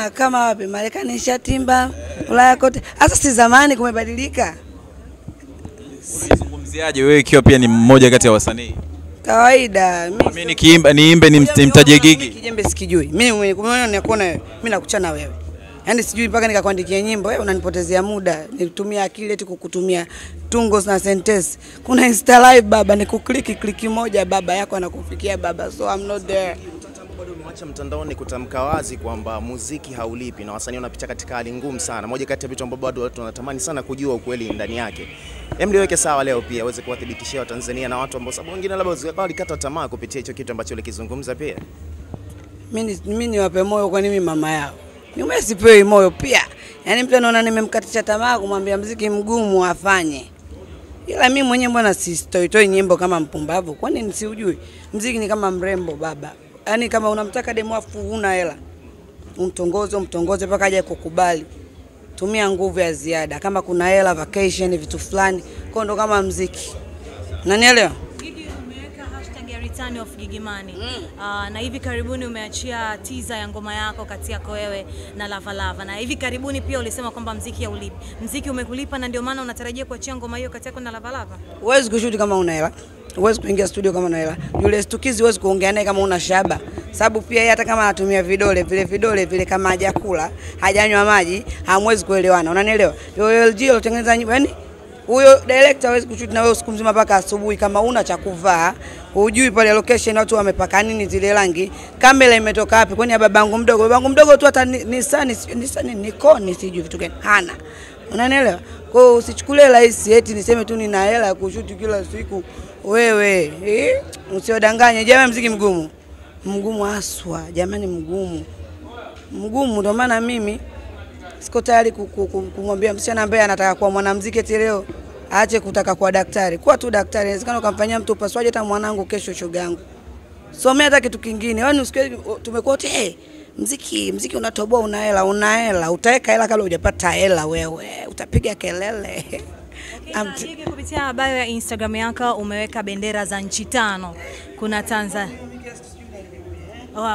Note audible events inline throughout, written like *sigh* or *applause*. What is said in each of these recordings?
kama kama wapi Marekani ishatimba, Ulaya kote. Sasa si zamani kumebadilika. Unaizungumziaje wewe ikiwa pia ni mmoja kati ya wasanii? Kawaida. Mimi nikiimba niimbe ni nimtaje Gigi. Kijembe sikijui. Mimi mwenye kuona nakuona wewe. Mimi nakuchana wewe. Yaani sijui mpaka nikakuandikia nyimbo, wewe unanipotezea muda. Nitumia akili eti kukutumia tungo na sentence. Kuna Insta live baba, ni kukliki kliki moja baba yako anakufikia baba. So I'm not there. Bado umewacha mtandaoni kutamka wazi kwamba muziki haulipi na wasanii wanapita katika hali ngumu sana. Moja kati ya vitu ambavyo bado watu wanatamani sana kujua ukweli ndani yake. Hem, liweke sawa leo pia aweze kuwathibitishia Watanzania na watu ambao sababu wengine labda walikata tamaa kupitia hicho kitu ambacho ulikizungumza pia. Mimi niwape moyo kwani mimi mama yao. Mimi sipewi moyo pia. Yaani mtu anaona nimemkatisha tamaa kumwambia mziki mgumu afanye. Ila mimi mwenyewe mbona sitoitoi nyimbo kama mpumbavu? Kwani nisiujui? Mziki ni kama mrembo baba. Yaani kama unamtaka demu afu huna hela. Umtongoze, umtongoze mpaka aje kukubali. Tumia nguvu ya ziada. Kama kuna hela, vacation, vitu fulani. Kwa ndo kama mziki. nanielewa return of Gigimani. Uh, na hivi karibuni umeachia tiza ya ngoma yako kati yako wewe na Lava Lava. Na hivi karibuni pia ulisema kwamba mziki haulipi. Mziki umekulipa na ndio maana unatarajia kuachia ngoma hiyo kati yako na Lava Lava? Huwezi kushuti kama una hela, huwezi kuingia studio kama una hela. Yule stukizi huwezi kuongea naye kama una shaba, sababu pia yeye hata kama anatumia vidole vile vidole vile, kama hajakula hajanywa maji, hamwezi kuelewana. Unanielewa? LG alotengeneza nyimbo, yani huyo director hawezi kushuti na wewe usiku mzima mpaka asubuhi, kama una cha kuvaa hujui pale location watu wamepaka nini zile rangi, kamera imetoka wapi? Kwani ya babangu mdogo, babangu mdogo tu hata ni- Nissan Nissan Nikon sijui vitu gani hana Unanielewa? Kwa hiyo usichukulie rahisi eti niseme tu nina hela ya kushuti kila siku. Wewe, eh? usiodanganye jamani, mziki mgumu. Mgumu haswa, jamani mgumu. Mgumu ndio maana mimi siko tayari ku- ku- ku- kumwambia msichana ambaye anataka kuwa mwanamuziki eti leo aache kutaka kuwa daktari. Kuwa tu daktari, inawezekana ukamfanyia mtu upasuaji hata mwanangu kesho shoga yangu. Somea hata kitu kingine. Yaani usikie tumekuwa wote hey, mziki mziki unatoboa una hela una hela utaweka hela kabla hujapata hela wewe utapiga kelele. Okay, kupitia bio ya Instagram yako umeweka bendera za nchi tano. Kuna Tanzania,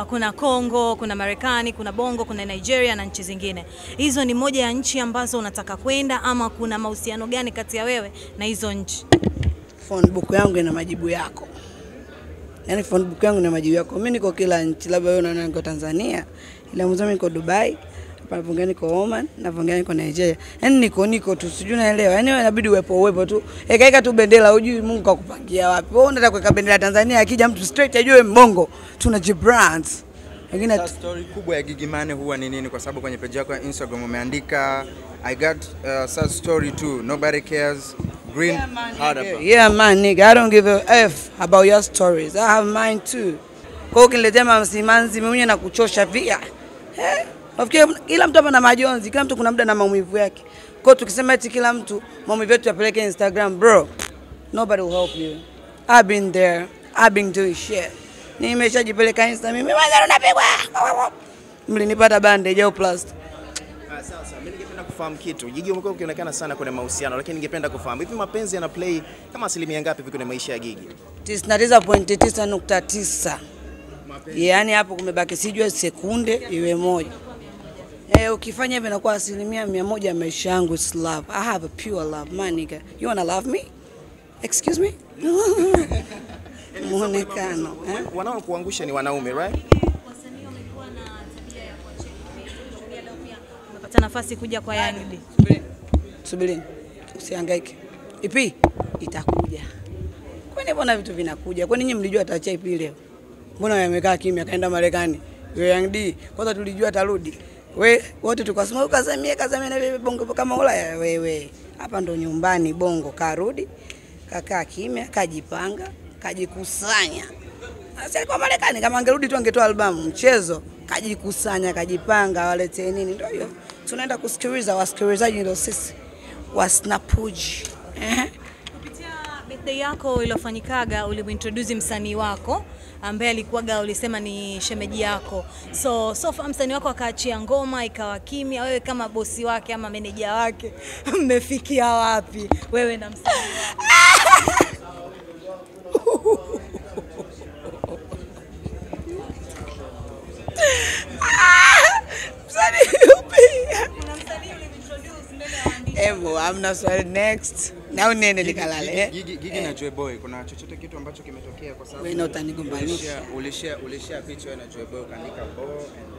kuna Kongo, kuna Marekani, kuna Bongo, kuna Nigeria na nchi zingine. Hizo ni moja ya nchi ambazo unataka kwenda ama kuna mahusiano gani kati ya wewe na hizo nchi? phone book yangu ina majibu yako. Yaani phone book yangu ina majibu yako. Mimi niko kila nchi, labda wewe unaona niko Tanzania, ila mzee niko Dubai, hapa navyongea niko Oman, navyongea niko Nigeria. Yaani niko niko tu, sijui naelewa. Yaani wewe inabidi uwepo uwepo tu. Ekaeka tu bendera, hujui Mungu kakupangia wapi. Wewe unataka kuweka bendera Tanzania, akija mtu straight ajue mbongo. Tuna jibrands lakini story kubwa ya Gigy Money huwa ni nini? Kwa sababu kwenye page yako ya Instagram umeandika I got uh, sad story too. Nobody cares. Green hard nigga. Yeah man nigga, I don't give a F about your stories. I have mine too. Kwa hiyo ukiniletea mamsimanzi mimi na kuchosha pia. Eh? Nafikiri kila mtu hapa na majonzi, kila mtu kuna muda na maumivu yake. Kwa hiyo tukisema eti kila mtu maumivu yetu yapeleke Instagram, bro. Nobody will help you. I've been there. I've been doing shit. Nimeshajipeleka Insta mimi mwanzo napigwa. Mlinipata bandage au plaster. Ah, Sasa mimi ningependa kufahamu kitu. Gigi, umekuwa ukionekana sana kwenye mahusiano, lakini ningependa kufahamu hivi mapenzi yana play kama asilimia ngapi hivi kwenye maisha ya Gigi? 99.9 yaani hapo kumebaki sijui sekunde iwe moja. Eh, ukifanya hivyo inakuwa asilimia mia moja ya maisha yangu is love. I have a pure love, my nigga. You wanna love me? Excuse me? *laughs* Muonekano. Eh? Wanaokuangusha ni wanaume, right? Wasanii wamekuwa na tabia ya kuachia Shuhudia leo pia umepata nafasi kuja kwa Yanidi. Subiri. Subirini, usihangaike. Ipi itakuja. Kwani mbona vitu vinakuja? Kwani nyinyi mlijua ataachia ipi leo? Mbona yamekaa kimya kaenda Marekani? Yo Young D, kwanza tulijua atarudi. We wote tukasema ukazamie kazamie na bibi bongo kama Ulaya wewe. Hapa ndo nyumbani bongo karudi. Kakaa kimya, kajipanga, kajikusanya. Sasa kwa Marekani kama angerudi tu angetoa albamu mchezo. Kajikusanya, kajipanga, waletee nini ndio hiyo. Tunaenda kusikiliza wasikilizaji ndio sisi. Wasnapuji. Eh? birthday yako ilofanyikaga ulimintroduce msanii wako ambaye alikuwaga ulisema ni shemeji yako. So so far msanii wako akaachia ngoma ikawa kimya, wewe kama bosi wake ama meneja wake *laughs* mmefikia wapi wewe na msanii? msanii? Hebu amna swali next. Na unene nikalale. Gigi, Gigi na Joy Boy, kuna chochote kitu ambacho kimetokea kwa sababu Wewe utanigombanisha. ulishare ulishare ulishare picha wewe na Joy Boy ukaandika bo and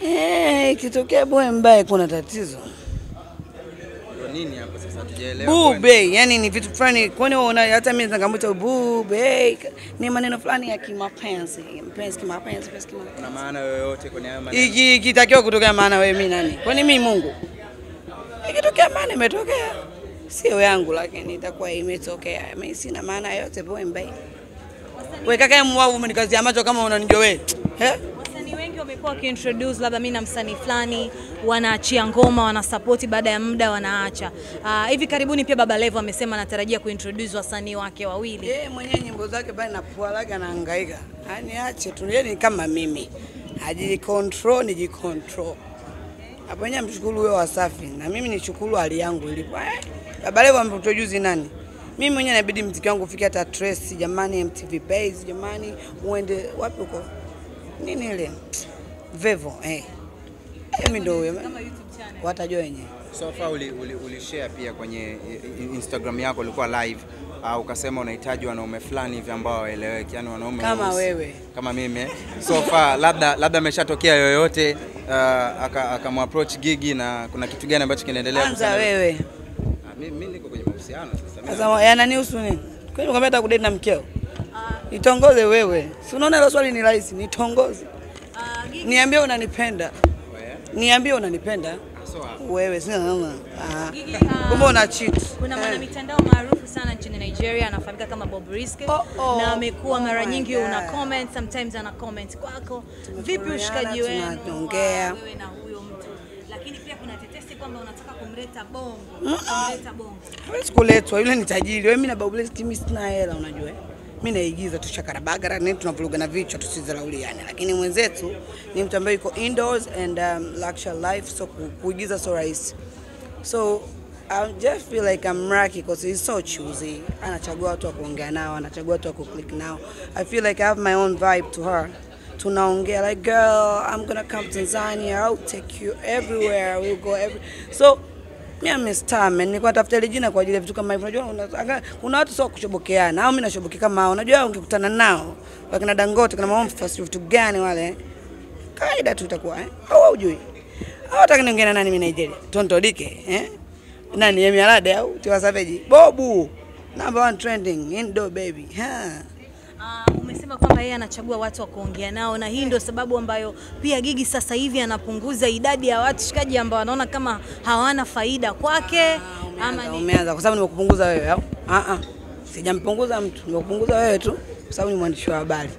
bye. Eh, ikitokea boy mbaya kuna tatizo. Nini hapo sasa tujaelewa. point. Bube, yani ni vitu fulani, kwani una hata mimi nikamwita bube, ni maneno fulani ya kimapenzi, mpenzi kimapenzi, mpenzi kimapenzi. Kuna maana yoyote kwenye hayo maneno? Iki ikitakiwa kutokea maana wewe mimi nani? Kwani mimi Mungu? Maana imetokea. Sio yangu lakini itakuwa imetokea. Mimi sina maana yote boy mbaya. Wewe kaka mwau umenikazia macho kama unanijua wewe. Eh? Wasanii wengi wamekuwa wakiintroduce labda mimi na msanii fulani wanaachia ngoma wanasapoti, baada ya muda wanaacha. Uh, hivi karibuni pia Baba Levo amesema anatarajia kuintroduce wasanii wake wawili. Yeye mwenyewe nyimbo zake bali na pua lake anahangaika. Yaani ache tu, yeye ni kama mimi. Ajicontrol nijicontrol. Wenyewe mshukuru huyo Wasafi na mimi nishukuru hali yangu ilipo. Eh, Baba Levo juzi nani? Mimi mwenyewe inabidi mziki wangu ufike hata Trace jamani, MTV Base jamani, uende wapi huko? Nini ile? Vevo eh. Mimi ndio huyo. Watajua wenyewe. So far uli, uli, uli share pia kwenye Instagram yako ulikuwa live uh, ukasema unahitaji wanaume fulani hivi ambao waeleweki, yani wanaume Kama usi, wewe. kama mimi. So far labda labda ameshatokea yoyote uh, aka- akamapproach Gigi na kuna kitu gani ambacho kinaendelea? Anza wewe. Ah, Mimi mimi niko kwenye mahusiano sasa. Mimi Sasa yananihusu nini? Kwani ukamwambia hata kudate na mkeo? Nitongoze wewe. Si unaona hilo swali ni rahisi, nitongoze. Uh, Niambie unanipenda. Niambie unanipenda. ah, Wewe. Ah. Ah, Kumbe una cheat. Kuna Eh. mwanamitandao maarufu sana nchini Nigeria anafahamika kama Bob Risky Oh, oh. na amekuwa Oh mara nyingi God. una comment, sometimes ana comment kwako. Vipi ushikaji wenu tunaongea. wewe na huyo mtu? Lakini pia kuna tetesi kwamba unataka kumleta Bongo, kumleta Bongo. Hawezi kuletwa, yule ni tajiri. Wewe mimi na Bob Babule mimi sina hela unajua. Mimi naigiza tu shakarabagara na tunavuruga na vichwa tusidharauliane, lakini mwenzetu ni mtu ambaye yuko indoors and um, luxury life, so ku- kuigiza so rahisi. So I just feel like I'm lucky because he's so choosy. Anachagua watu wa kuongea nao, anachagua watu wa kuclick nao. I feel like I have my own vibe to her. Tunaongea like girl, I'm gonna come to Tanzania, I'll take you everywhere, we'll go every so mimi I'm a star man, nilikuwa natafuta ile jina kwa ajili ya vitu kama hivyo. Unajua una- anga- kuna watu sio kushobokeana, au mimi nashobokea kama hao. Unajua ungekutana nao. Wakina Dangote kana Momfast vitu gani wale, kawaida tu itakuwa eh, au hujui? Au hata niongea na nani mimi Nigeria, Tonto Dike eh, nani Yemi Alade au Tiwa Savage, Bobu number one trending Indo baby ha. Uh, umesema kwamba yeye anachagua watu wa kuongea nao na hii ndio sababu ambayo pia Gigi sasa hivi anapunguza idadi ya watu shikaji ambao wanaona kama hawana faida kwake ama Umeanza, kwa sababu nimekupunguza wewe au? Ah ah. Sijampunguza mtu, nimekupunguza wewe tu kwa sababu ni mwandishi wa habari.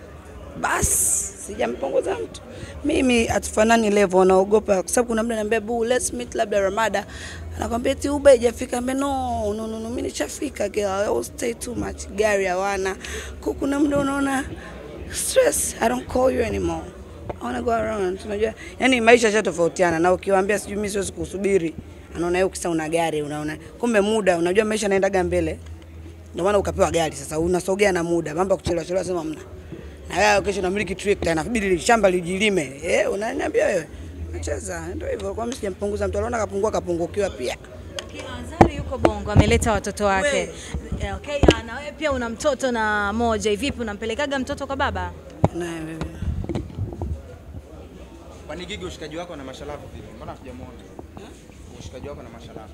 Basi sijampunguza mtu. Mimi hatufanani level, naogopa kwa sababu kuna mtu ananiambia bu, let's meet labda Ramada. Anakwambia eti Uber haijafika, Mbe no, no, no, no, mimi nishafika girl. I stay too much. Gari hawana. Kwa kuna mtu unaona stress, I don't call you anymore. I wanna go around. Unajua? yani maisha yashatofautiana na ukiwaambia sijui mimi siwezi kusubiri. Anaona yeye ukisa una gari, unaona. Kumbe muda, unajua maisha yanaendaga mbele. Ndio maana ukapewa gari sasa unasogea na muda. Mambo ya kuchelewa chelewa sema mna. Na wewe kesho unamiliki trekta inabidi shamba lijilime. Eh, unaniambia wewe. Nacheza ndio hivyo kwa mimi sijampunguza mtu aliona kapungua kapungukiwa pia. Okay, Azari yuko Bongo ameleta watoto wake. We. Eh, Okay, na wewe pia una mtoto na moja. Vipi unampelekaga mtoto kwa baba? Na wewe. Kwani Gigi ushikaji wako na mashalafu vipi? Mbona hatujamuona? Ushikaji wako na mashalafu.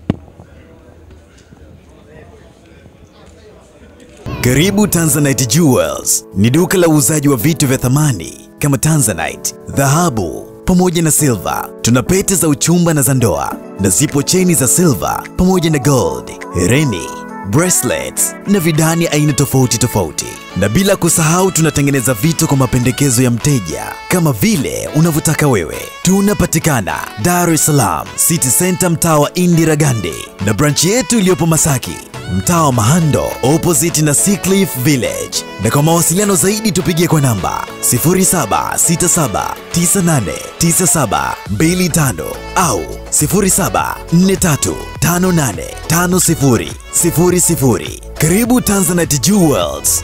Karibu Tanzanite Jewels. Ni duka la uuzaji wa vitu vya thamani kama Tanzanite, dhahabu pamoja na silver. Tuna pete za uchumba na za ndoa na zipo cheni za silver pamoja na gold, hereni, bracelets na vidani aina tofauti tofauti. Na bila kusahau tunatengeneza vitu kwa mapendekezo ya mteja kama vile unavyotaka wewe. Tunapatikana Dar es Salaam, City Center, mtaa wa Indira Gandhi, na branchi yetu iliyopo Masaki, mtaa wa Mahando, opposite na Seacliff Village. Na kwa mawasiliano zaidi tupigie kwa namba 0767989725 au 0743585000. Karibu Tanzanite Jewels.